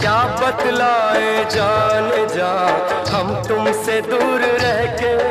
क्या बतलाए जान जा। हम तुमसे दूर रह के